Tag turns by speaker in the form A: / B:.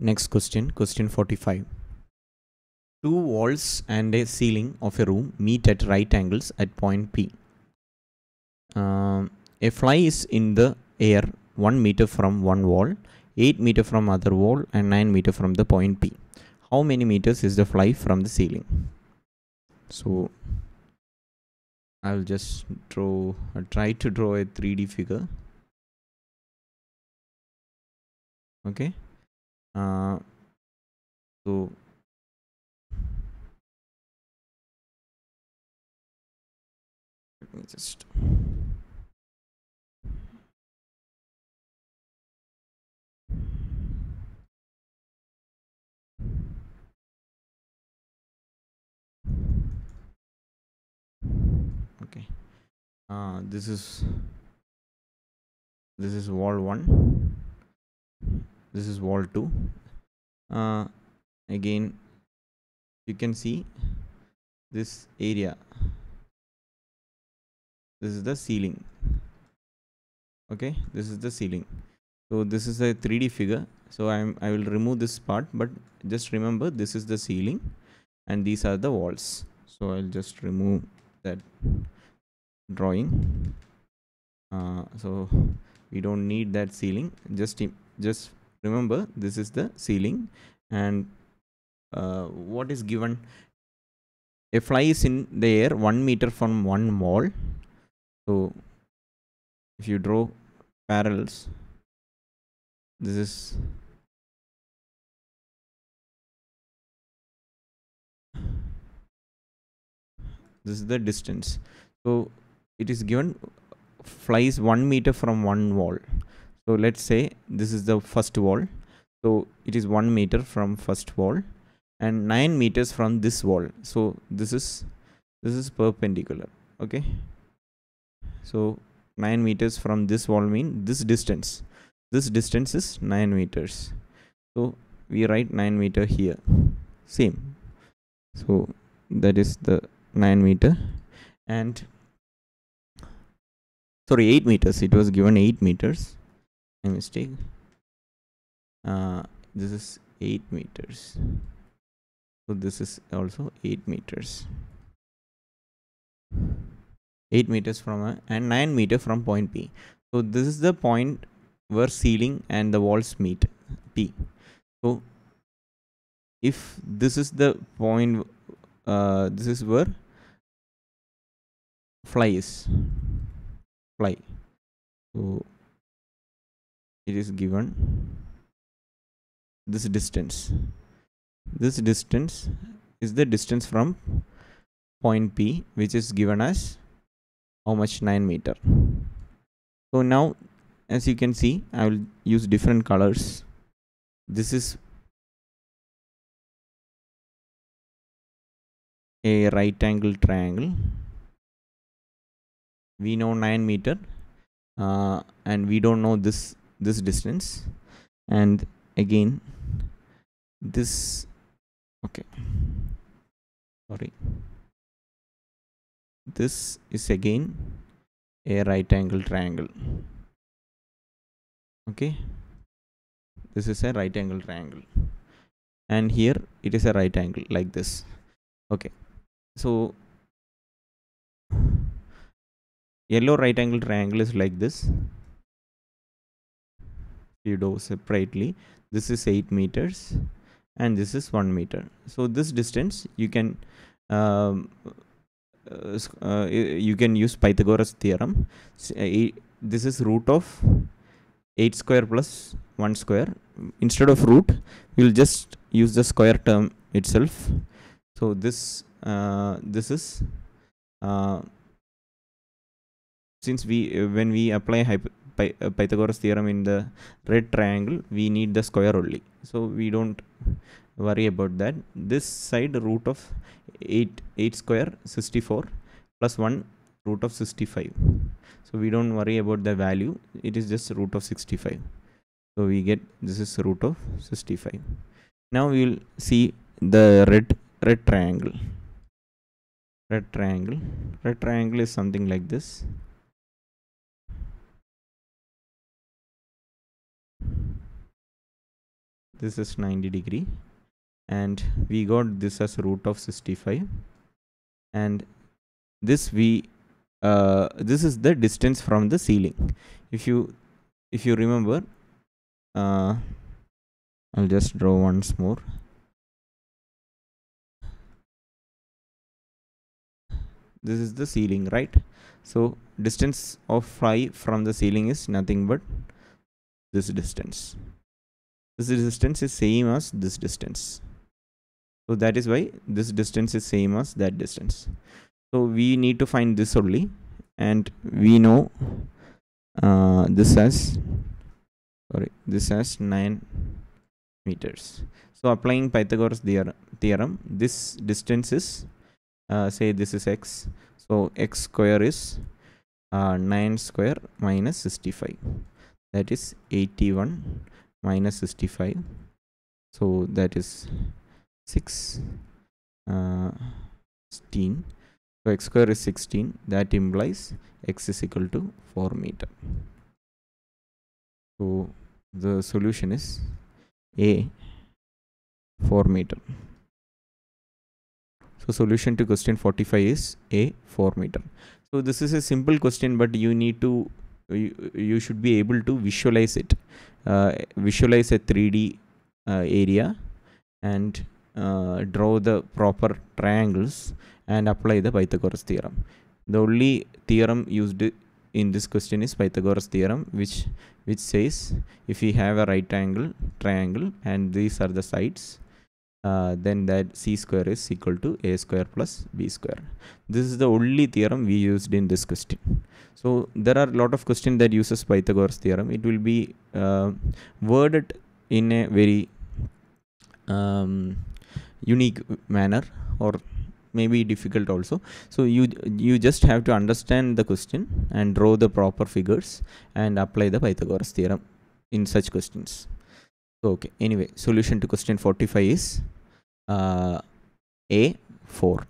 A: Next question, question 45. Two walls and a ceiling of a room meet at right angles at point P. Um, a fly is in the air 1 meter from one wall, 8 meter from other wall and 9 meter from the point P. How many meters is the fly from the ceiling? So I'll just draw, I'll try to draw a 3D figure. Okay. Uh, so just okay uh, this is this is wall 1 this is wall 2 uh, again you can see this area. This is the ceiling. Okay this is the ceiling. So this is a 3d figure. So i'm i will remove this part but just remember this is the ceiling and these are the walls. So i'll just remove that drawing. Uh, so we don't need that ceiling. Just just remember this is the ceiling and uh, what is given? A fly is in the air one meter from one wall so if you draw parallels this is this is the distance. So it is given flies one meter from one wall so let's say this is the first wall. So it is one meter from first wall and nine meters from this wall. So this is this is perpendicular okay? So 9 meters from this wall mean this distance. This distance is 9 meters. So we write 9 meter here. Same. So that is the 9 meter and sorry 8 meters. It was given 8 meters my mistake uh, this is 8 meters so this is also 8 meters 8 meters from a, and 9 meter from point P. So this is the point where ceiling and the walls meet P. So if this is the point, uh, this is where fly is fly. So it is given this distance. This distance is the distance from point P, which is given as how much? 9 meter. So now as you can see i will use different colors. This is a right angle triangle. We know 9 meter uh, and we don't know this this distance. And again this okay. Sorry. This is again a right angle triangle. Okay. This is a right angle triangle. And here it is a right angle like this. Okay. So yellow right angle triangle is like this do separately this is 8 meters and this is 1 meter so this distance you can um, uh, uh, you can use Pythagoras theorem. Uh, This is root of 8 square plus 1 square. Instead of root, we will just use the square term itself. So this uh, this is uh, since we uh, when we apply Py- uh, Pythagoras theorem in the red triangle, we need the square only. So we don't worry about that. This side root of 8 8 square 64 plus 1 root of 65 so we don't worry about the value. It is just root of 65 so we get this is root of 65 now we will see the red red triangle. Red triangle. Red triangle is something like this this is 90 degree. And we got this as root of 65 and this we uh, this is the distance from the ceiling. If you if you remember uh, I'll just draw once more. This is the ceiling right? So distance of phi from the ceiling is nothing but this distance this distance is same as this distance. So that is why this distance is same as that distance. So we need to find this only and we know uh, this as sorry this has 9 meters. So applying pythagoras theorem this distance is uh, say this is x. So x square is uh, 9 square minus 65 that is 81 minus 65 so that is 6 uh, 16 so x square is 16 that implies x is equal to 4 meter. So the solution is a 4 meter. So solution to question 45 is A 4 meter. So this is a simple question but you need to you, you should be able to visualize it. Uh, visualize a 3D uh, area and uh, draw the proper triangles and apply the Pythagoras theorem. The only theorem used in this question is Pythagoras theorem which which says if we have a right angle triangle and these are the sides uh, then that c square is equal to a square plus b square. This is the only theorem we used in this question. So there are a lot of questions that uses Pythagoras theorem. It will be uh, worded in a very um, unique manner or maybe difficult also so you you just have to understand the question and draw the proper figures and apply the pythagoras theorem in such questions okay anyway solution to question 45 is Uh, a4